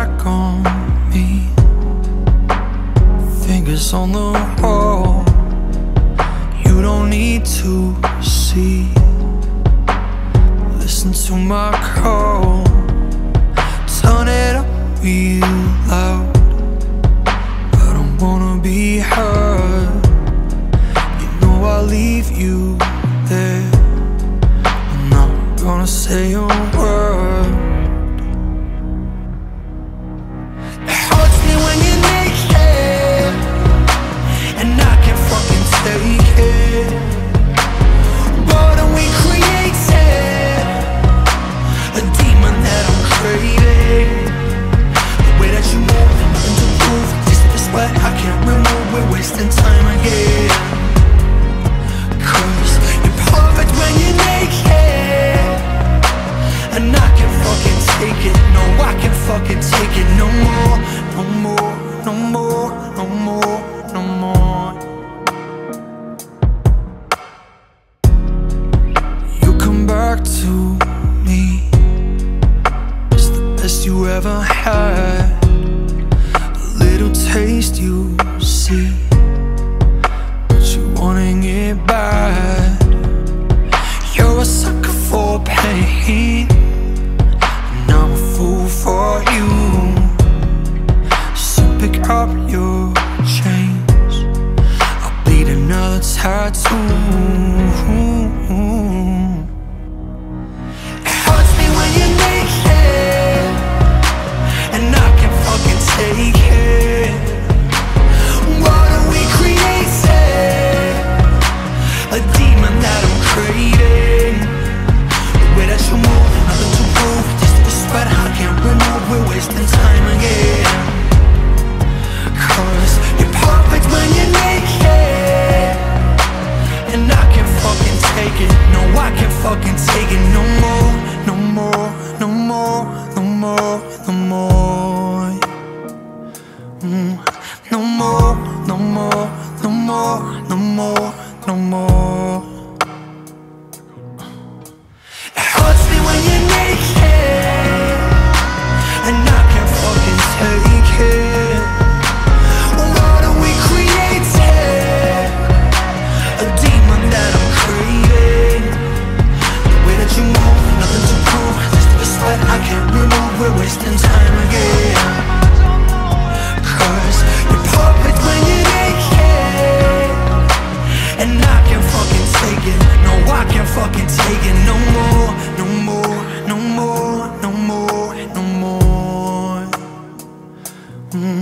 Back on me. Fingers on the wall. You don't need to see. Listen to my call. Turn it up real loud. I don't wanna be heard. You know I'll leave you there. I'm not gonna say a word. To me. It's the best you ever had. A little taste you see. But you wanting it bad. You're a sucker for pain. And I'm a fool for you. So pick up your chains. I'll bleed another tattoo. The way that you move, nothing to prove. Just the sweat I can't remove. We're wasting time wasting time again. Cause you're perfect when you take it And I can't fucking take it. No, I can't fucking take it. No more, no more, no more, no more, no more. Mm. -hmm.